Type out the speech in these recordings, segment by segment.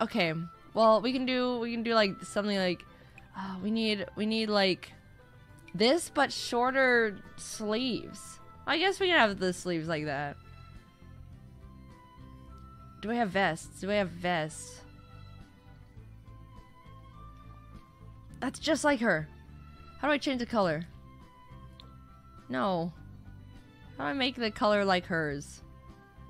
Okay. Well, we can do we can do like something like uh, we need we need like this but shorter sleeves. I guess we can have the sleeves like that. Do we have vests? Do we have vests? That's just like her. How do I change the color? No. How do I make the color like hers?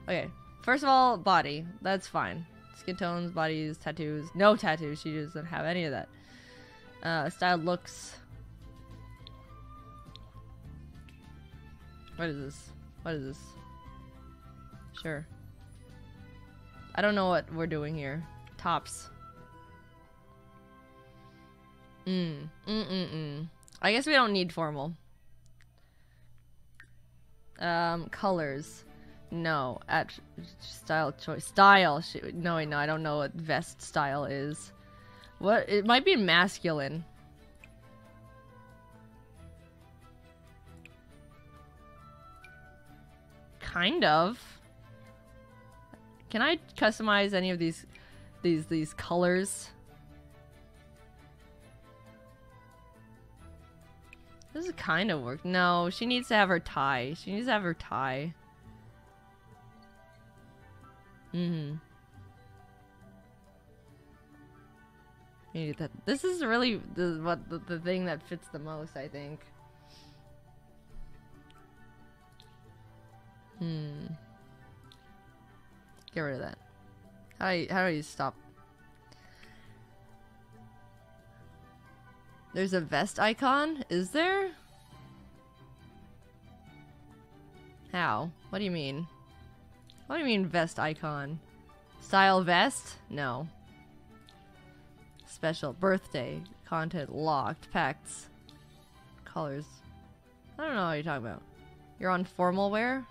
Okay. First of all, body. That's fine. Skin tones, bodies, tattoos. No tattoos. She doesn't have any of that. Uh, style looks. What is this? What is this? Sure. I don't know what we're doing here. Tops. Mm. Mm-mm-mm. I guess we don't need formal. Um, colors. No. At style choice. Style. No, wait, no. I don't know what vest style is. What? It might be masculine. Kind of. Can I customize any of these, these, these colors? This is kind of work. No, she needs to have her tie. She needs to have her tie. Mm-hmm. that. This is really the what the, the thing that fits the most, I think. Hmm. Get rid of that. How do you, how do you stop? There's a vest icon? Is there? How? What do you mean? What do you mean vest icon? Style vest? No. Special. Birthday. Content locked. Pacts. Colors. I don't know what you're talking about. You're on formal wear?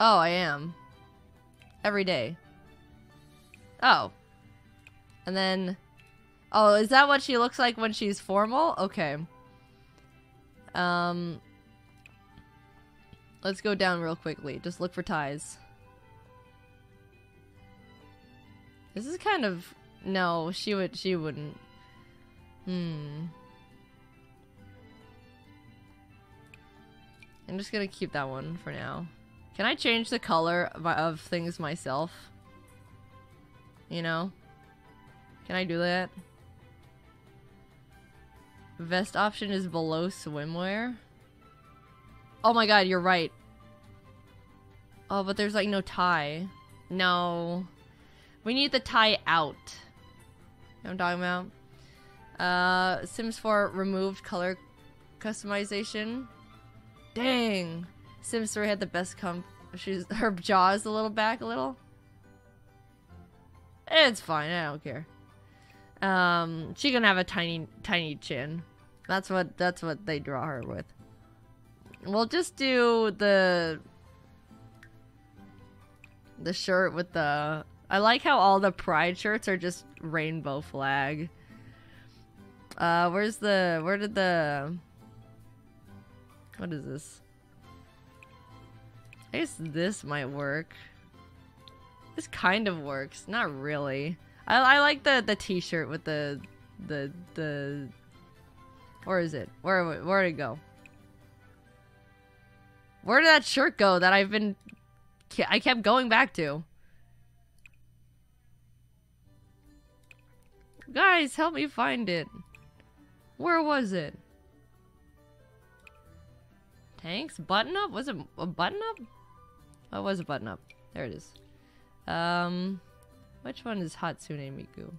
Oh, I am. Every day. Oh. And then... Oh, is that what she looks like when she's formal? Okay. Um... Let's go down real quickly. Just look for ties. This is kind of... No, she would. She wouldn't. Hmm. I'm just gonna keep that one for now. Can I change the color of things myself? You know? Can I do that? Vest option is below swimwear? Oh my god, you're right. Oh, but there's like no tie. No. We need the tie out. You know I'm talking about? Uh, Sims 4 removed color customization. Dang. Sims 3 had the best comp. She's her jaw is a little back a little. It's fine. I don't care. Um, she gonna have a tiny, tiny chin. That's what that's what they draw her with. We'll just do the the shirt with the. I like how all the pride shirts are just rainbow flag. Uh, where's the? Where did the? What is this? I guess this might work. This kind of works. Not really. I, I like the, the t-shirt with the... The... The... Where is it? Where, where did it go? Where did that shirt go that I've been... I kept going back to? Guys, help me find it. Where was it? Tanks? Button up? Was it a button up? Oh, it was a button up. There it is. Um, which one is Hatsune Miku?